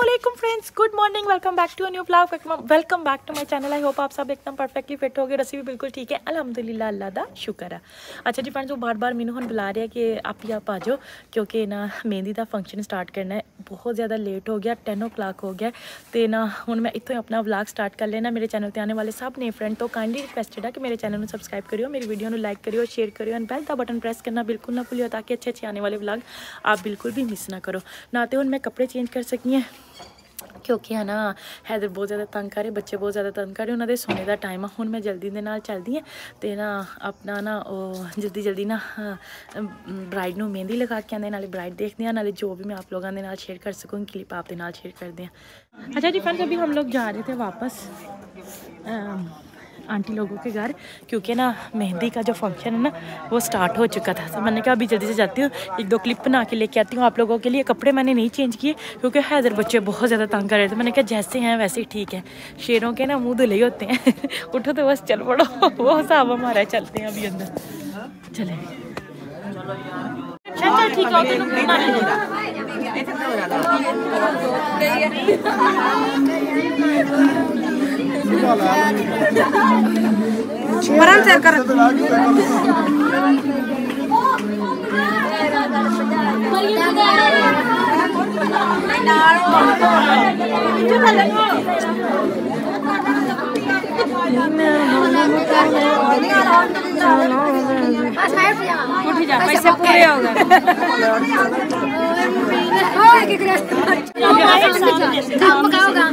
Aslam friends good morning welcome back to new blog welcome back to my channel I hope आप सब एकदम perfectly fit हो गए रसी भी बिल्कुल ठीक है। अल्हम्दुलिल्लाह, अल्लाह दा शुक्र है। अच्छा जी फ्रेंड्स वो बार बार मैंने हम बुला रहे हैं कि आप ही आप आ जाओ, क्योंकि ना मेहंदी का फ़ंक्शन स्टार्ट करना है। बहुत ज़्यादा लेट हो गया टेन ओ क्लाक हो गया। तो ना हूँ मैं इतों अपना ब्लाग स्टार्ट कर लेना। मेरे चैनल पर आने वाले सबने फ्रेंड तो काइंडली रिक्वेस्टेड है कि मेरे चैनल में सबसक्राइब करियो, मेरी वीडियो में लाइक करियो शेयर करियो एंड बेल का बटन प्रेस करना बिल्कुल ना भूलियो, ताकि अच्छे अच्छे आने वाले ब्लाग आप बिल्कुल भी मिस ना करो। ना तो हूँ मैं कपड़े चेंज कर सकी हैं। ਕਿਉਂਕਿ ਹੈ ਨਾ ਹੈਦਰ ਬਹੁਤ ਜ਼ਿਆਦਾ ਤੰਗ ਕਰ ਰਹੇ, ਬੱਚੇ ਬਹੁਤ ਜ਼ਿਆਦਾ ਤੰਗ ਕਰ ਰਹੇ, ਉਹਨਾਂ ਦੇ ਸੋਨੇ ਦਾ ਟਾਈਮ ਆ। ਹੁਣ ਮੈਂ ਜਲਦੀ ਦੇ ਨਾਲ ਚੱਲਦੀ ਆ ਤੇ ਨਾ ਆਪਣਾ ਨਾ ਉਹ ਜਲਦੀ ਜਲਦੀ ਨਾ ਬ੍ਰਾਈਡ ਨੂੰ ਮਹਿੰਦੀ ਲਗਾ ਕੇ ਆਂਦੇ ਨਾਲੇ ਬ੍ਰਾਈਡ ਦੇਖਦੇ ਆ ਨਾਲੇ ਜੋ ਵੀ ਮੈਂ ਆਪ ਲੋਕਾਂ ਦੇ ਨਾਲ ਸ਼ੇਅਰ ਕਰ ਸਕੂੰ ਕਲਿੱਪ ਆਪ ਦੇ ਨਾਲ ਸ਼ੇਅਰ ਕਰਦੇ ਆ ਅੱਛਾ ਜੀ ਫਰੈਂਡਸ ਅਭੀ ਹਮ ਲੋਕ ਜਾ ਰਹੇ ਥੇ ਵਾਪਸ आंटी लोगों के घर, क्योंकि ना मेहंदी का जो फ़ंक्शन है ना, वो स्टार्ट हो चुका था। तो मैंने कहा, अभी जल्दी से जाती हूँ, एक दो क्लिप बना के लेके आती हूँ आप लोगों के लिए। कपड़े मैंने नहीं चेंज किए, क्योंकि हैदर बच्चे बहुत ज़्यादा तंग कर रहे थे। मैंने कहा, जैसे हैं, वैसे ही ठीक है। शेरों के ना मुँह धुले होते हैं। उठो तो बस, चल पड़ो। वो हिसाब हमारा चलते हैं अभी अंदर। चल। ठीक है। Berantai akar. Oh, kita kerja. Kamu kau kan?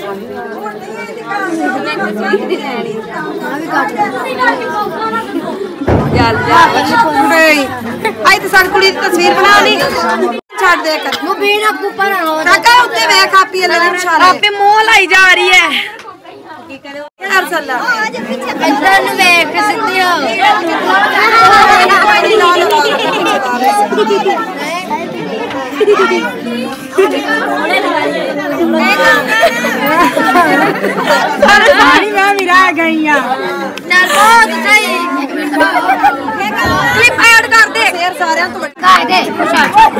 ਅੱਜ ਤੇ ਸਾਡੀ ਕੁੜੀ ਦੀ ਤਸਵੀਰ ਬਣਾ ਲਈ ਛੱਡ ਦੇ ਕਰ ਮੁਬੀਨ ਆਪੂ ਪਰ ਕਾਕਾ ਉੱਤੇ ਵੇਖ ਆਪੀ ਅੱਲਾ ਦੇ ਇਸ਼ਾਰੇ ਆਪੇ ਮੋਹ ਲਾਈ ਜਾ ਰਹੀ ਹੈ ਕੀ ਕਰੋ ਯਾਰ ਸੱਲਾ ਅੱਜ ਪਿੱਛੇ ਕੰਦਰ ਨੂੰ ਵੇਖ ਸਿੱਧਿਓ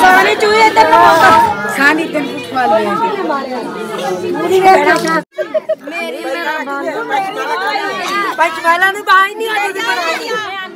सानी चूहे तक सानी तक मेरी पचवाला ने बाहर नहीं आती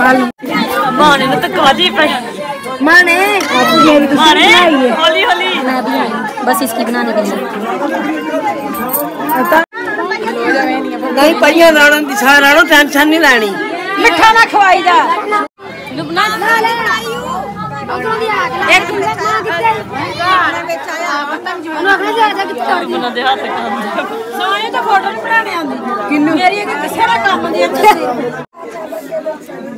माने तो माने माने होली होली। मैं भी बस इसकी बनाने के लिए। नहीं पहिया राणा दिशा राणा टेंशन नहीं रानी मिठा ना खवाई जा। लुबना एक सोने तो फ़ोटो नहीं बनाने आंदी मेरी एक किसे काम दी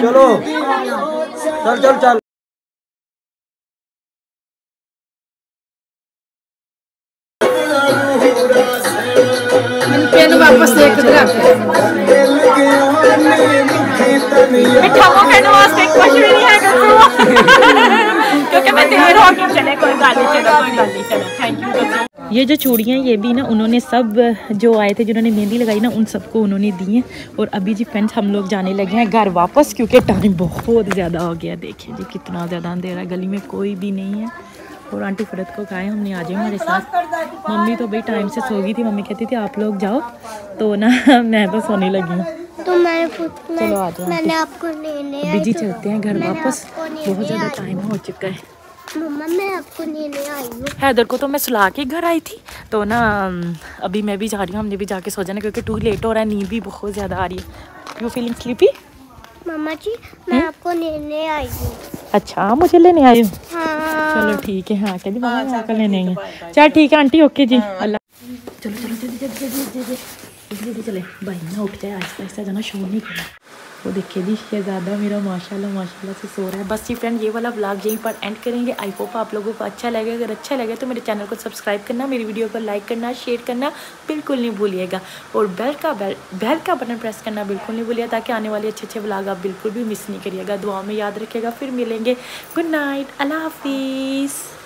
चलो। चल चल चल। तो वापस देख मिठाओं का कुछ भी नहीं है क्योंकि मैं तेरे चले कोई गाली चलो कोई गाली चलो। थैंक यू ये जो चूड़ियाँ ये भी ना उन्होंने सब जो आए थे जिन्होंने मेहंदी लगाई ना उन सबको उन्होंने दी हैं। और अभी जी फ्रेंड्स हम लोग जाने लगे हैं घर वापस क्योंकि टाइम बहुत ज़्यादा हो गया देखिए जी कितना ज़्यादा अंधेरा गली में कोई भी नहीं है। और आंटी फरत को कहा है हमने आ जाए हमारे साथ। मम्मी तो भाई टाइम से सो गई थी मम्मी कहती थी आप लोग जाओ। तो ना मैं तो सोने लगी हूँ। तो मैं, चलो आ जाओ मैंने आपको लेने बिज़ी तो- चलते हैं घर वापस। बहुत ज़्यादा टाइम हो चुका है। मम्मा मैं आपको लेने आई हूँ। हैदर को तो मैं सुला के घर आई थी। तो ना अभी मैं भी जा रही हूँ हमने भी जाके सो जाना क्योंकि टू लेट हो रहा है नींद भी बहुत ज़्यादा आ रही है। यू फीलिंग स्लीपी मम्मा जी मैं हुँ? आपको लेने आई हूँ। अच्छा मुझे लेने आई हूँ? हाँ। चलो ठीक है हाँ कहती मम्मा मैं आकर लेने आई हूँ चल ठीक है आंटी ओके जी अल्लाह। चलो चलो जल्दी जल्दी जल्दी जल्दी जल्दी जल्दी चले। भाई ना उठ जाए आहिस्ता आहिस्ता जाना शोर नहीं करना। वो देखिए जी शहजादा मेरा माशाल्लाह माशाल्लाह से सो रहा है। बस जी फ्रेंड ये वाला व्लॉग यहीं पर एंड करेंगे। आई होप आप लोगों को अच्छा लगे। अगर अच्छा लगे तो मेरे चैनल को सब्सक्राइब करना, मेरी वीडियो को लाइक करना शेयर करना, बिल्कुल नहीं भूलिएगा। और बेल का बेल बेल का बटन प्रेस करना बिल्कुल नहीं भूलिएगा, ताकि आने वाले अच्छे अच्छे व्लॉग आप बिल्कुल भी मिस नहीं करिएगा। दुआ में याद रखिएगा। फिर मिलेंगे। गुड नाइट अल्लाह हाफिज़।